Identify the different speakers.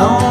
Speaker 1: on.